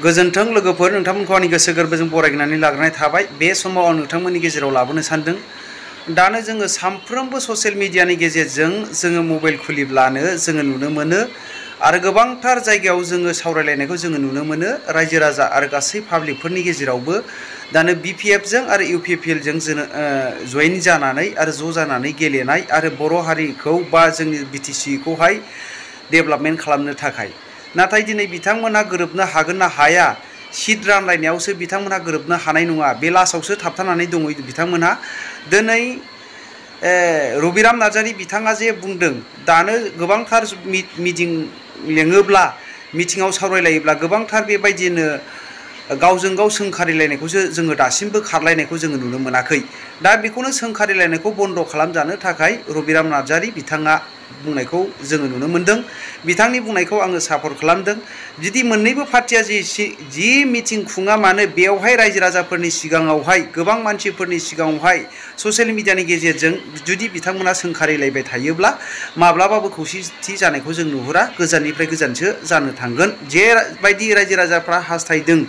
गोजोन्थों लोगोफोर, नोंथांमोनखौ आंनि गोसो गोरबोजों बरायनानै लाग्रोनाय थाबाय। बे समाव आं नोंथांमोननि गेजेराव लाबोनो सानदों। दानो जोङो सानफ्रोमबो ससियेल मिडियानि गेजेरजों जोङो मबाइल खुलिब्लानो जोङो नुनो मोनो आरो गोबांथार जायगायाव जोङो सावरायलायनायखौ जोङो नुनो मोनो। रायजो राजा आरो गासै पाब्लिकफोरनि गेजेरावबो दानो बि पि एफजों आरो इउ पि पि एलजों जोङो जयेन जानानै आरो ज' जानानै गेलेनाय आरो बर' हारिखौ बा जोंनि बि टि सिखौहाय डेभेलपमेन्ट खालामनो थाखाय। नाथाय दिनै बिथांमोनहा गोरोबनो हागोन ना हाया सिट रानलायनायावसो बिथांमोनहा गोरोबनो हानाय नङा बे लासावसो थाबथानानै दङ बिथांमोनहा दिनै रबिराम नार्जारि बिथाङा जे बुंदों दानो गोबांथार मिटिं लेङोब्ला मिटिङाव सावरायलायोब्ला गोबांथार बेबायदिनो गावजों गाव सोंखारिलायनायखौसो जोङो दासिमबो खारलायनायखौ जोङो नुनो मोनाखै दा बेखौनो सोंखारिलायनायखौ बन्द' खालामजानो थाखाय रबिराम नार्जारि बिथाङा बुंनायखौ जोङो नुनो मोनदों। बिथांनि बुंनायखौ आङो सापर्ट खालामदों। जुदि मोननैबो पार्टिया जि जि मिटिं खुङा मानो बेवहाय रायजो राजाफोरनि सिगाङावहाय, गोबां मानसिफोरनि सिगाङावहाय ससियेल मिडियानि गेजेरजों जुदि बिथांमोना सोंखारिलायबाय थायोब्ला माब्लाबाबो खौसेथि जानायखौ जों नुहुरा। गोजाननिफ्राय गोजानसो जानो थांगोन। जेबायदि रायजो राजाफ्रा हास्थायदों,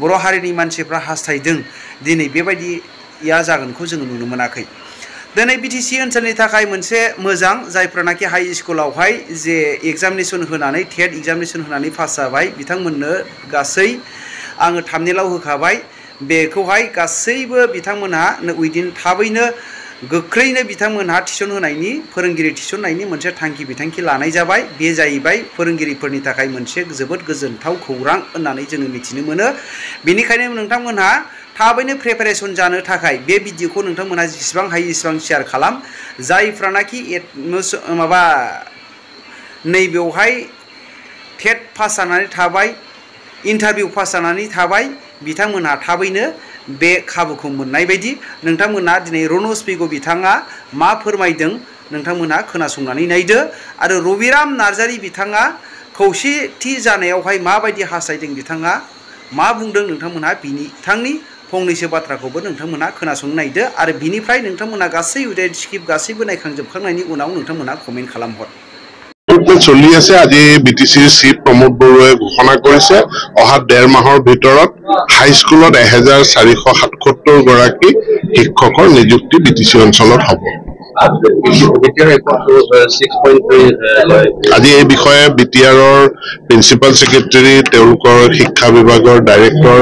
बर' हारिनि मानसिफ्रा हास्थायदों, दिनै बेबायदिया जागोनखौ जोङो नुनो मोनाखै। दिनै बि टि सि ओनसोलनि थाखाय मोनसे मोजां जायफ्रानाखि हाइ स्कुलावहाय जे एगजामिनेसन होनानै टेट एगजामिनेसन होनानै पास जाबाय, बिथांमोननो गासै आङो थामनेलाव होखाबाय। बेखौहाय गासैबो बिथांमोनहा उइदिन थाबैनो गोख्रैनो बिथांमोनहा थिसन होनायनि, फोरोंगिरि थिसननायनि मोनसे थांखि बिथांखि लानाय जाबाय। बे जाहैबाय फोरोंगिरिफोरनि थाखाय मोनसे जोबोद गोजोनथाव खौरां होननानै जोङो मिथिनो मोनो। बेनिखायनो नोंथांमोनहा थाबैनो प्रिपेरेसन जानो थाखाय बे भिडिअखौ नोंथांमोनहा जेसेबां हायो एसेबां शेयार खालाम, जायफ्रानाखि माबा नैबेवहाय टेट पास जानानै थाबाय, इन्टारभिउ पास जानानै थाबाय, बिथांमोनहा थाबैनो बे खाबुखौ मोननाय बायदि। नोंथांमोनहा दिनै रनज पेगु बिथाङा मा फोरमायदों नोंथांमोनहा खोनासंनानै नायदो। आरो रबिराम नार्जारि बिथाङा खौसेथि जानायावहाय माबायदि हास्थायदों बिथाङा मा बुंदों नोंथांमोनहा बिथांनि फंनैसो बाथ्राखौबो नोंथांमोना खोनासंनो नायदो आरो बिनिफ्राय नोंथांमोना गासै उदाय स्क्रिप्ट गासैबो नायखांजोबखांनायनि उनाव नोंथांमोना कमेन्ट खालामहर। চলি আছে আজি বি টি চিৰ চিফ প্ৰমোদ বৰুৱাই ঘোষণা কৰিছে। অহা ডেৰ মাহৰ ভিতৰত হাইস্কুলত এহেজাৰ চাৰিশ সাতসত্তৰ গৰাকী শিক্ষকৰ নিযুক্তি বি টি চি অঞ্চলত হ'ব। আজি এই বিষয়ে বি টি আৰৰ প্ৰিন্সিপাল ছেক্ৰেটেৰী তেওঁলোকৰ শিক্ষা বিভাগৰ ডাইৰেক্টৰ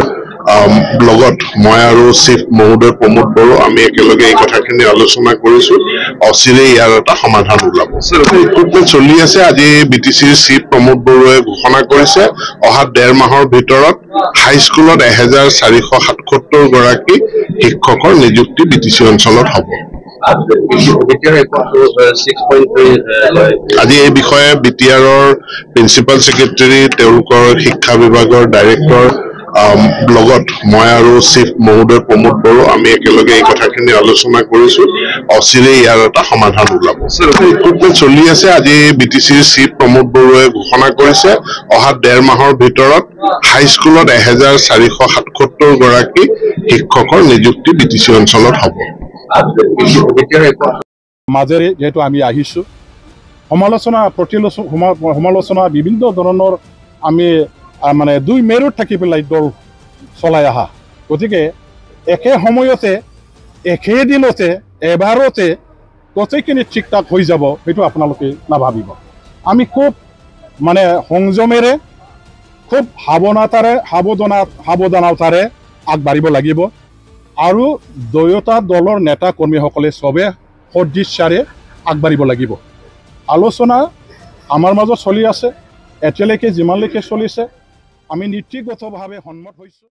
লগত মই আৰু চিফ মহোদয় প্ৰমোদ বড়ো আমি একেলগে এই কথাখিনি আলোচনা কৰিছো। অচিৰে ইয়াৰ এটা সমাধান ওলাব। ৰিক্ৰুটমেণ্ট চলি আছে আজি বি টি চিৰ চিফ প্ৰমোদ বড়োৱে ঘোষণা কৰিছে অহা ডেৰ মাহৰ ভিতৰত হাইস্কুলত এহেজাৰ চাৰিশ সাতসত্তৰ গৰাকী শিক্ষকৰ নিযুক্তি বি টি চি অঞ্চলত হ'ব। আজি এই বিষয়ে বি টি আৰৰ প্ৰিন্সিপাল ছেক্ৰেটাৰী তেওঁলোকৰ শিক্ষা বিভাগৰ ডাইৰেক্টৰ লগত মই আৰু চিফ মহোদয় প্ৰমোদ বড়ো আমি একেলগে এই কথাখিনি আলোচনা কৰিছো। অচিৰে ইয়াৰ এটা সমাধান ওলাব। ৰিক্ৰুটমেণ্ট চলি আছে আজি বি টি চিৰ চিফ প্ৰমোদ বড়োৱে ঘোষণা কৰিছে অহা ডেৰ মাহৰ ভিতৰত হাইস্কুলত এহেজাৰ চাৰিশ সাতসত্তৰ গৰাকী শিক্ষকৰ নিযুক্তি বি টি চি অঞ্চলত হ'ব। মাজেৰে যিহেতু আমি আহিছোঁ সমালোচনা প্ৰতিলোচনা সমালোচনা বিভিন্ন ধৰণৰ আমি মানে দুই মেৰুত থাকি পেলাই দল চলাই অহা গতিকে একে সময়তে একেদিনতে এবাৰতে গোটেইখিনি ঠিক ঠাক হৈ যাব সেইটো আপোনালোকে নাভাবিব। আমি খুব মানে সংযমেৰে খুব সাৱধানতাৰে সাৱধানা সাৱধানতাৰে আগবাঢ়িব লাগিব। আৰু দুয়োটা দলৰ নেতা কৰ্মীসকলে চবে সদিচ্ছাৰে আগবাঢ়িব লাগিব। আলোচনা আমাৰ মাজত চলি আছে এতিয়ালৈকে যিমানলৈকে চলিছে আমি নীতিগতভাৱে সন্মত হৈছোঁ।